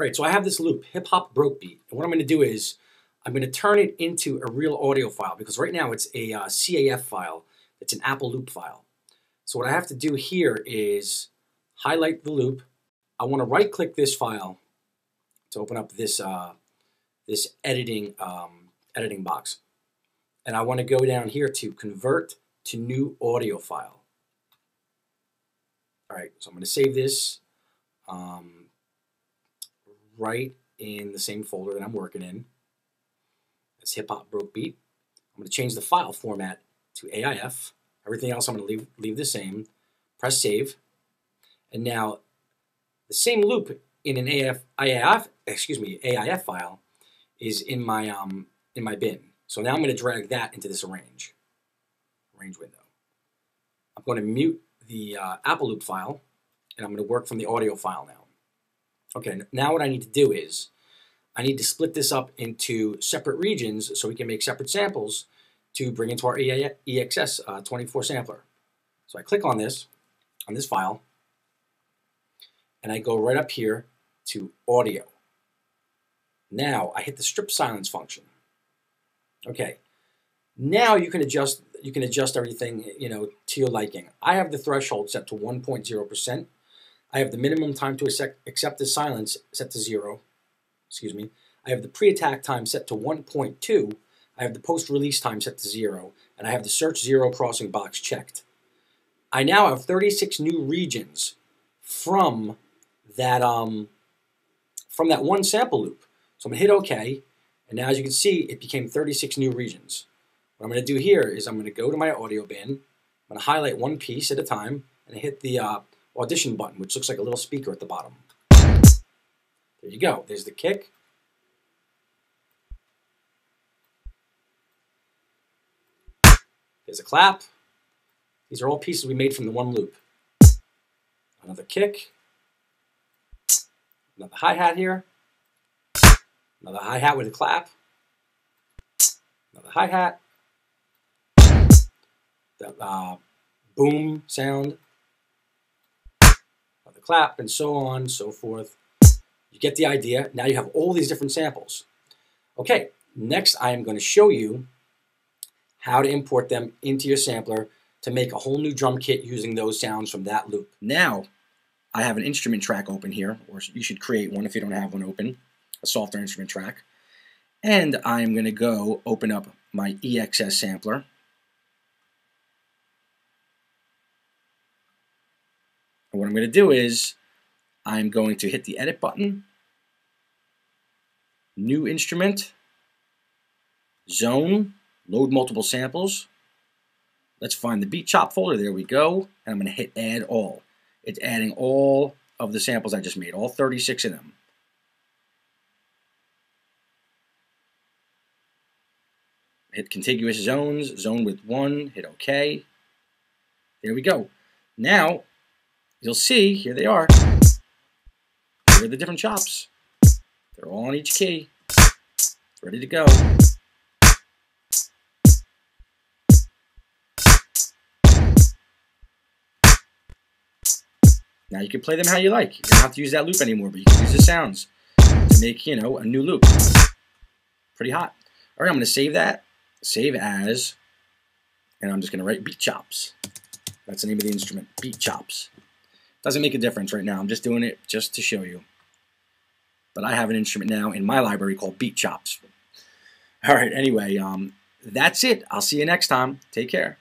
All right, so I have this loop, hip hop broke beat. And what I'm going to do is I'm going to turn it into a real audio file because right now it's a uh, CAF file. It's an Apple loop file. So what I have to do here is highlight the loop. I want to right click this file to open up this uh, this editing um, editing box. And I want to go down here to convert to new audio file. All right, so I'm going to save this. Um, right in the same folder that I'm working in. It's hip hop broke beat. I'm going to change the file format to AIF. Everything else I'm going to leave, leave the same. Press save. And now the same loop in an AF, AIF, excuse me, AIF file is in my um, in my bin. So now I'm going to drag that into this arrange arrange window. I'm going to mute the uh, Apple loop file, and I'm going to work from the audio file now. Okay, now what I need to do is I need to split this up into separate regions so we can make separate samples to bring into our EXS uh, 24 sampler. So I click on this, on this file, and I go right up here to audio. Now I hit the strip silence function. Okay, now you can adjust you can adjust everything you know to your liking. I have the threshold set to 1.0 percent I have the minimum time to accept the silence set to zero. Excuse me. I have the pre-attack time set to 1.2. I have the post-release time set to zero, and I have the search zero crossing box checked. I now have 36 new regions from that um, from that one sample loop. So I'm gonna hit OK, and now as you can see, it became 36 new regions. What I'm gonna do here is I'm gonna go to my audio bin. I'm gonna highlight one piece at a time and hit the uh, audition button, which looks like a little speaker at the bottom. There you go. There's the kick. There's a clap. These are all pieces we made from the one loop. Another kick. Another hi-hat here. Another hi-hat with a clap. Another hi-hat. The uh, boom sound the clap, and so on and so forth. You get the idea. Now you have all these different samples. Okay, next I am going to show you how to import them into your sampler to make a whole new drum kit using those sounds from that loop. Now, I have an instrument track open here, or you should create one if you don't have one open, a software instrument track. And I'm going to go open up my EXS sampler. What I'm going to do is I'm going to hit the edit button, new instrument, zone, load multiple samples. Let's find the beat chop folder. There we go. And I'm going to hit add all. It's adding all of the samples I just made, all 36 of them. Hit contiguous zones, zone with one, hit OK. There we go. Now you'll see, here they are. Here are the different chops. They're all on each key. Ready to go. Now you can play them how you like. You don't have to use that loop anymore, but you can use the sounds to make, you know, a new loop. Pretty hot. All right, I'm going to save that. Save as, and I'm just going to write beat chops. That's the name of the instrument, beat chops. Doesn't make a difference right now. I'm just doing it just to show you. But I have an instrument now in my library called Beat Chops. All right, anyway, um, that's it. I'll see you next time. Take care.